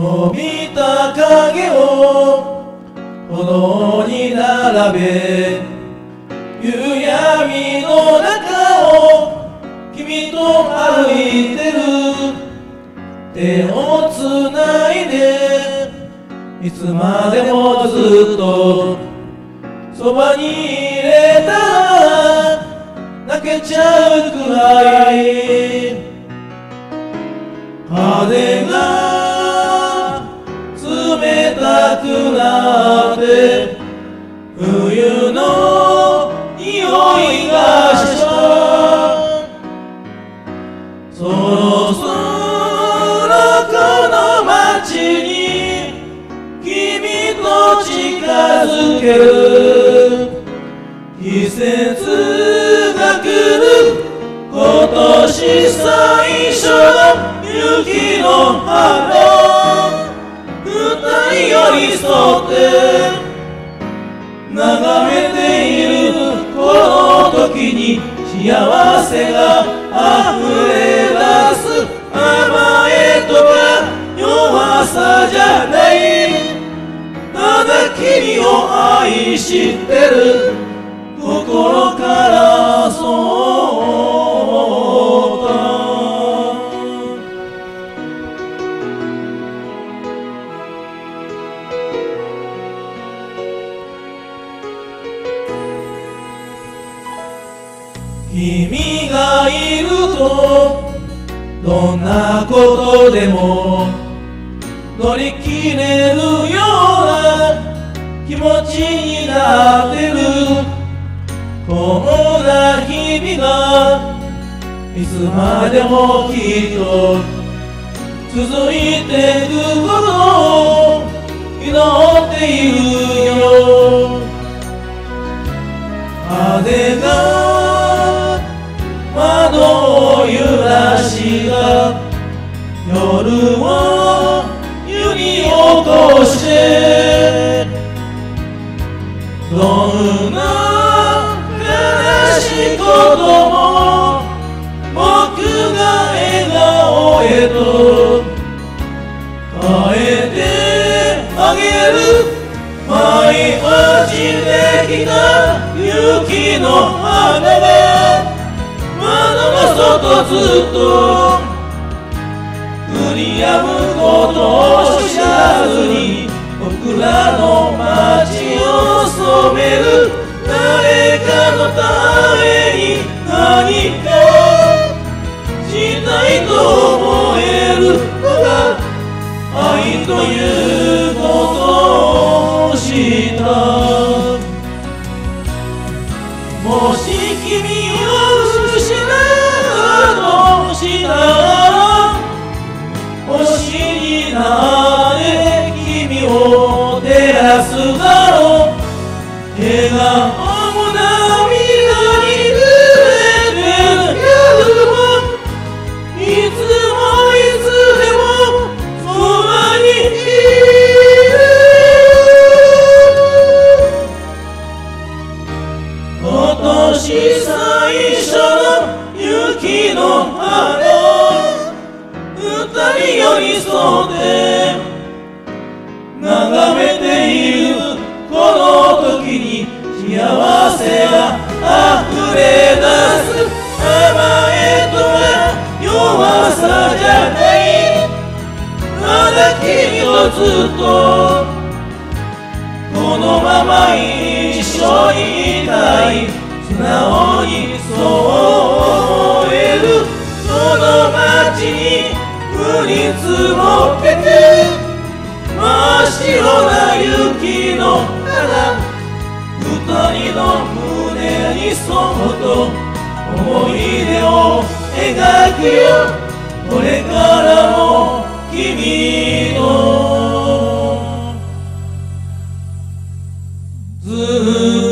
伸びた影を歩道に並べ夕闇の中を君と歩いてる。手をつないでいつまでもずっとそばにいれたら泣けちゃうくらい。近づける。季節が来る。今年最初の雪の花。二人寄り添って眺めているこの時に幸せが溢れ出す。甘えとか弱さじゃない。君を愛してる。心からそうだ。君がいるとどんなことでも乗り切れるような気持ちになってる。こんな日々がいつまでもきっと続いてくことを祈っている。よも僕が笑顔へと変えてあげる。舞い落ちてきた雪の花が窓の外ずっと降り止むことを知らずに人寄り添って眺めているこの時に幸せが溢れ出す。甘えとは弱さじゃない。まだ君とずっとこのまま一緒にいたい。素直に降り積もってて真っ白な雪の花二人の胸にそっと思い出を描くよ。これからも君のずっと